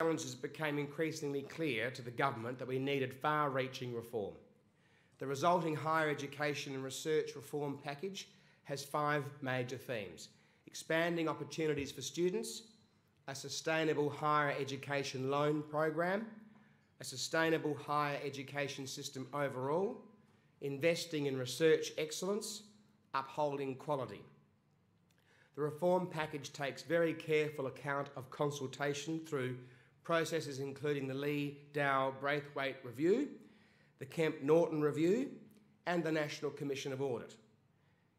challenges became increasingly clear to the government that we needed far-reaching reform. The resulting higher education and research reform package has five major themes. Expanding opportunities for students, a sustainable higher education loan program, a sustainable higher education system overall, investing in research excellence, upholding quality. The reform package takes very careful account of consultation through processes including the Lee Dow Braithwaite Review, the Kemp Norton Review, and the National Commission of Audit.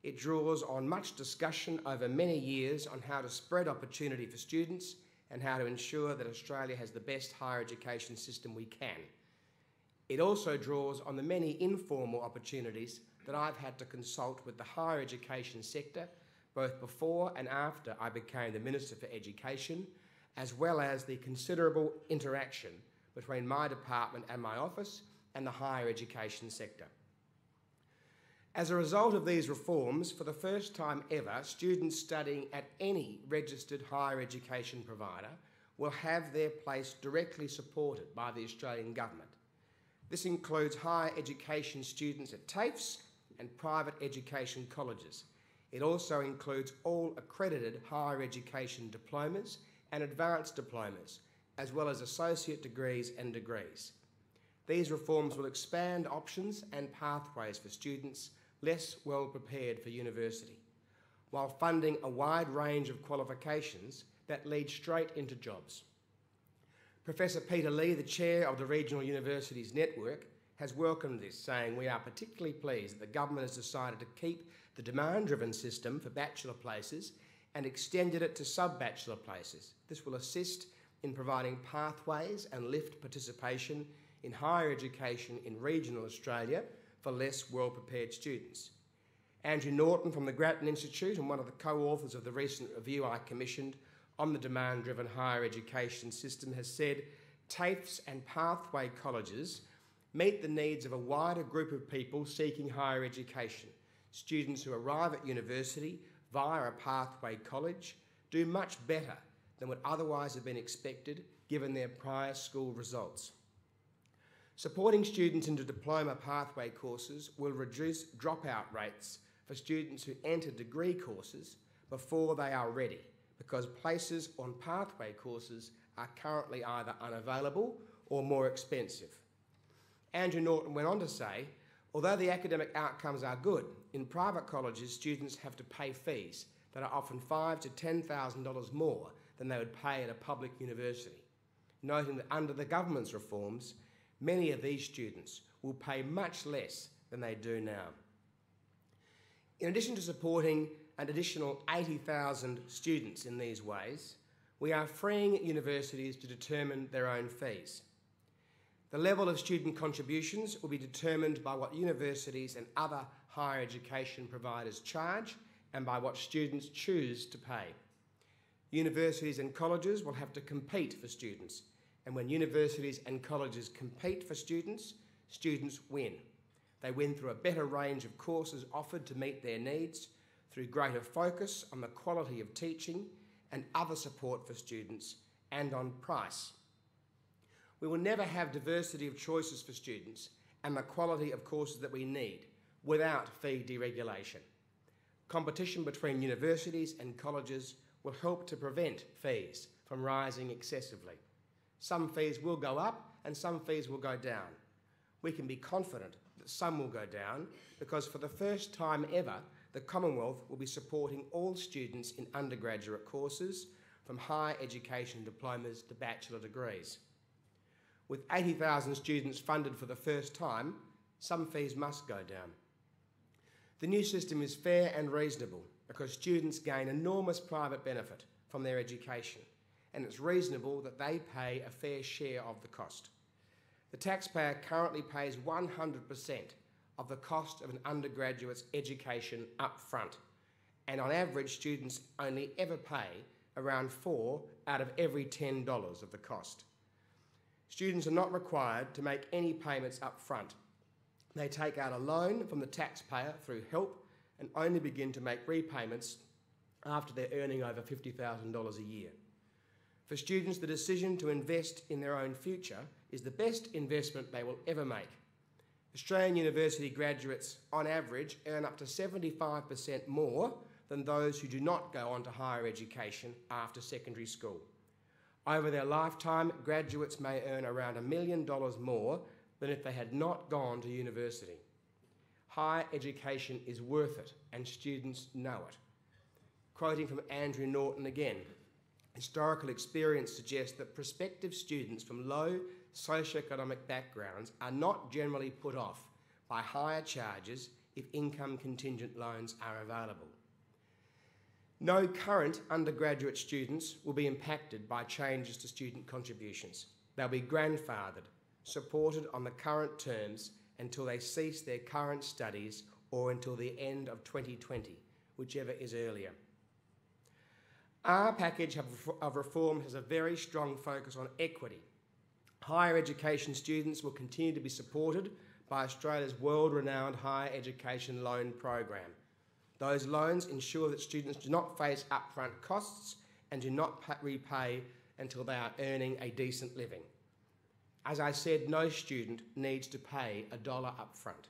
It draws on much discussion over many years on how to spread opportunity for students and how to ensure that Australia has the best higher education system we can. It also draws on the many informal opportunities that I've had to consult with the higher education sector both before and after I became the Minister for Education, as well as the considerable interaction between my department and my office and the higher education sector. As a result of these reforms, for the first time ever, students studying at any registered higher education provider will have their place directly supported by the Australian Government. This includes higher education students at TAFEs and private education colleges. It also includes all accredited higher education diplomas and advanced diplomas, as well as associate degrees and degrees. These reforms will expand options and pathways for students less well prepared for university, while funding a wide range of qualifications that lead straight into jobs. Professor Peter Lee, the chair of the Regional Universities Network, has welcomed this, saying, We are particularly pleased that the government has decided to keep the demand driven system for bachelor places and extended it to sub bachelor places. This will assist in providing pathways and lift participation in higher education in regional Australia for less well prepared students. Andrew Norton from the Grattan Institute and one of the co authors of the recent review I commissioned on the demand driven higher education system has said TAFEs and pathway colleges meet the needs of a wider group of people seeking higher education. Students who arrive at university via a pathway college do much better than would otherwise have been expected given their prior school results. Supporting students into diploma pathway courses will reduce dropout rates for students who enter degree courses before they are ready because places on pathway courses are currently either unavailable or more expensive. Andrew Norton went on to say, although the academic outcomes are good, in private colleges students have to pay fees that are often five to $10,000 more than they would pay at a public university, noting that under the government's reforms, many of these students will pay much less than they do now. In addition to supporting an additional 80,000 students in these ways, we are freeing universities to determine their own fees. The level of student contributions will be determined by what universities and other higher education providers charge and by what students choose to pay. Universities and colleges will have to compete for students and when universities and colleges compete for students, students win. They win through a better range of courses offered to meet their needs, through greater focus on the quality of teaching and other support for students, and on price. We will never have diversity of choices for students and the quality of courses that we need without fee deregulation. Competition between universities and colleges will help to prevent fees from rising excessively. Some fees will go up and some fees will go down. We can be confident that some will go down because for the first time ever, the Commonwealth will be supporting all students in undergraduate courses from higher education diplomas to bachelor degrees. With 80,000 students funded for the first time, some fees must go down. The new system is fair and reasonable because students gain enormous private benefit from their education and it's reasonable that they pay a fair share of the cost. The taxpayer currently pays 100% of the cost of an undergraduate's education up front, and on average, students only ever pay around four out of every $10 of the cost. Students are not required to make any payments up front. They take out a loan from the taxpayer through HELP and only begin to make repayments after they're earning over $50,000 a year. For students, the decision to invest in their own future is the best investment they will ever make. Australian university graduates, on average, earn up to 75% more than those who do not go on to higher education after secondary school. Over their lifetime, graduates may earn around a million dollars more than if they had not gone to university. Higher education is worth it, and students know it. Quoting from Andrew Norton again, historical experience suggests that prospective students from low socioeconomic backgrounds are not generally put off by higher charges if income contingent loans are available. No current undergraduate students will be impacted by changes to student contributions. They'll be grandfathered, supported on the current terms until they cease their current studies or until the end of 2020, whichever is earlier. Our package of reform has a very strong focus on equity. Higher education students will continue to be supported by Australia's world-renowned higher education loan program. Those loans ensure that students do not face upfront costs and do not repay until they are earning a decent living. As I said, no student needs to pay a dollar upfront.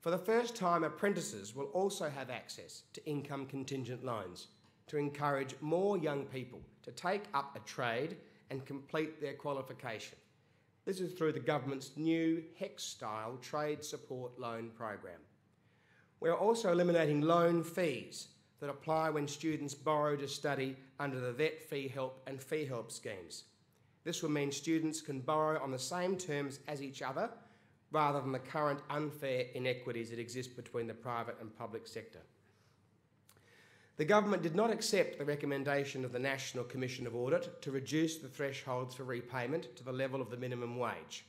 For the first time, apprentices will also have access to income contingent loans to encourage more young people to take up a trade and complete their qualification. This is through the government's new HECS-style trade support loan program. We are also eliminating loan fees that apply when students borrow to study under the VET fee help and fee help schemes. This will mean students can borrow on the same terms as each other rather than the current unfair inequities that exist between the private and public sector. The government did not accept the recommendation of the National Commission of Audit to reduce the thresholds for repayment to the level of the minimum wage.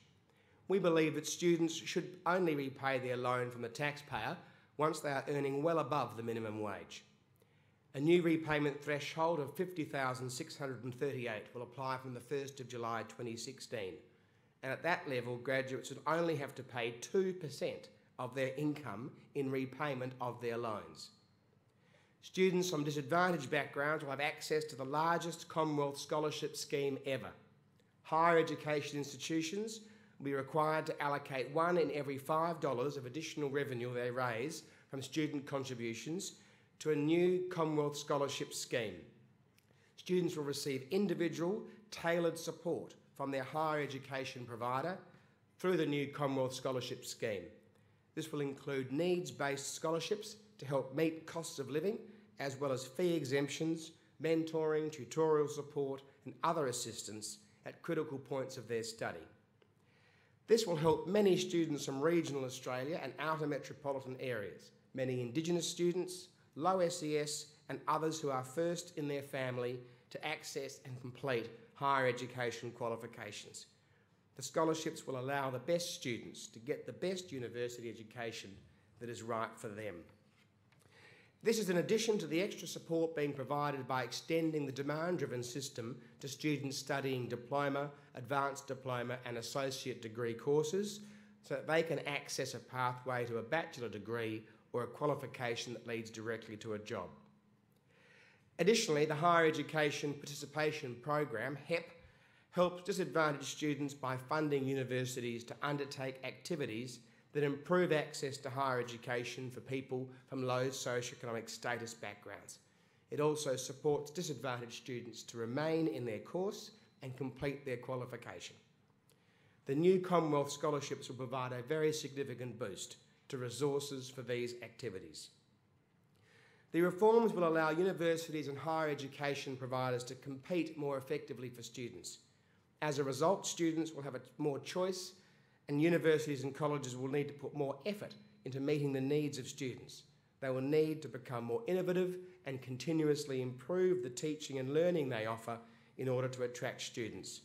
We believe that students should only repay their loan from the taxpayer once they are earning well above the minimum wage. A new repayment threshold of 50,638 will apply from the 1st of July 2016, and at that level, graduates would only have to pay 2% of their income in repayment of their loans. Students from disadvantaged backgrounds will have access to the largest Commonwealth scholarship scheme ever. Higher education institutions will be required to allocate one in every $5 of additional revenue they raise from student contributions to a new Commonwealth Scholarship Scheme. Students will receive individual, tailored support from their higher education provider through the new Commonwealth Scholarship Scheme. This will include needs-based scholarships to help meet costs of living, as well as fee exemptions, mentoring, tutorial support and other assistance at critical points of their study. This will help many students from regional Australia and outer metropolitan areas, many Indigenous students, low SES and others who are first in their family to access and complete higher education qualifications. The scholarships will allow the best students to get the best university education that is right for them. This is in addition to the extra support being provided by extending the demand-driven system to students studying diploma, advanced diploma and associate degree courses so that they can access a pathway to a bachelor degree or a qualification that leads directly to a job. Additionally, the Higher Education Participation Program, HEP, helps disadvantaged students by funding universities to undertake activities that improve access to higher education for people from low socioeconomic status backgrounds. It also supports disadvantaged students to remain in their course and complete their qualification. The new Commonwealth scholarships will provide a very significant boost to resources for these activities. The reforms will allow universities and higher education providers to compete more effectively for students. As a result, students will have more choice and universities and colleges will need to put more effort into meeting the needs of students. They will need to become more innovative and continuously improve the teaching and learning they offer in order to attract students.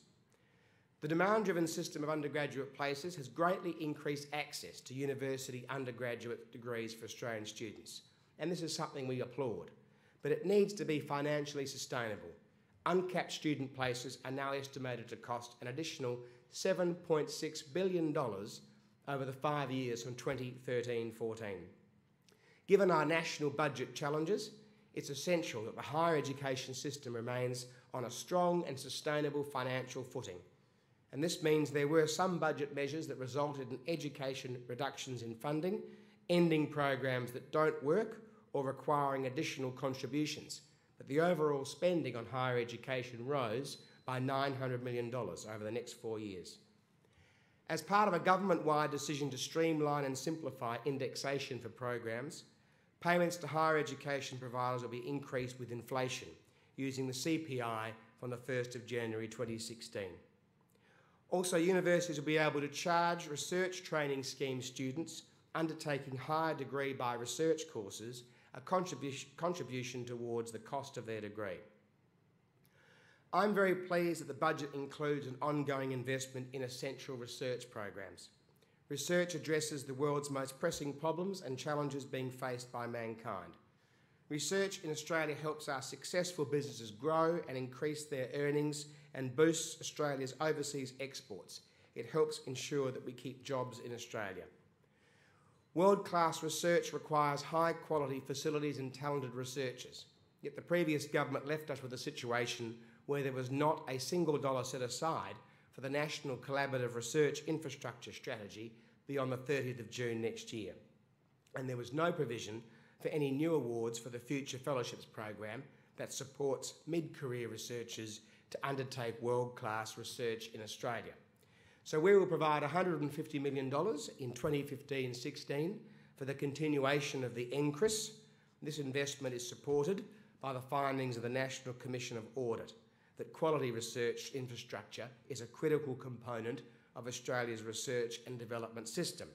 The demand-driven system of undergraduate places has greatly increased access to university undergraduate degrees for Australian students, and this is something we applaud. But it needs to be financially sustainable. Uncapped student places are now estimated to cost an additional $7.6 billion over the five years from 2013-14. Given our national budget challenges, it's essential that the higher education system remains on a strong and sustainable financial footing. And this means there were some budget measures that resulted in education reductions in funding, ending programs that don't work, or requiring additional contributions. But the overall spending on higher education rose by $900 million over the next four years. As part of a government wide decision to streamline and simplify indexation for programs, payments to higher education providers will be increased with inflation using the CPI from the 1st of January 2016. Also, universities will be able to charge research training scheme students undertaking higher degree by research courses a contribution, contribution towards the cost of their degree. I'm very pleased that the budget includes an ongoing investment in essential research programs. Research addresses the world's most pressing problems and challenges being faced by mankind. Research in Australia helps our successful businesses grow and increase their earnings and boosts Australia's overseas exports. It helps ensure that we keep jobs in Australia. World class research requires high quality facilities and talented researchers. Yet the previous government left us with a situation where there was not a single dollar set aside for the National Collaborative Research Infrastructure Strategy beyond the 30th of June next year. And there was no provision for any new awards for the Future Fellowships Program that supports mid career researchers to undertake world class research in Australia. So we will provide $150 million in 2015 16 for the continuation of the NCRIS. This investment is supported by the findings of the National Commission of Audit that quality research infrastructure is a critical component of Australia's research and development system.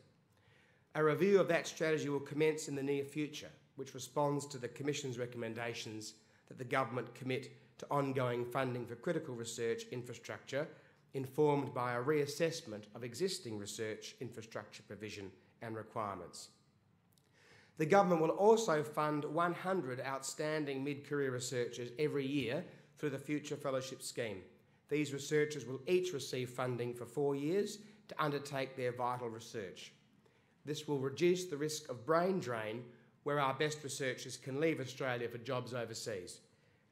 A review of that strategy will commence in the near future, which responds to the Commission's recommendations that the Government commit to ongoing funding for critical research infrastructure, informed by a reassessment of existing research infrastructure provision and requirements. The Government will also fund 100 outstanding mid career researchers every year through the Future Fellowship Scheme. These researchers will each receive funding for four years to undertake their vital research. This will reduce the risk of brain drain where our best researchers can leave Australia for jobs overseas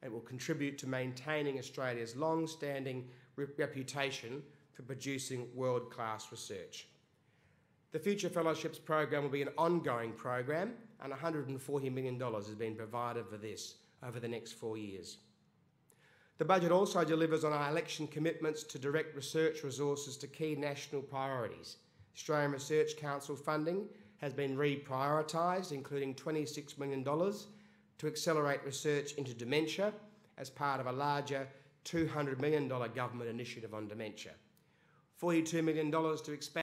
and will contribute to maintaining Australia's long standing re reputation for producing world class research. The Future Fellowships program will be an ongoing program, and $140 million has been provided for this over the next four years. The budget also delivers on our election commitments to direct research resources to key national priorities. Australian Research Council funding has been reprioritised, including $26 million to accelerate research into dementia as part of a larger $200 million government initiative on dementia. $42 million to expand